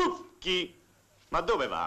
Stucchi! Ma dove va?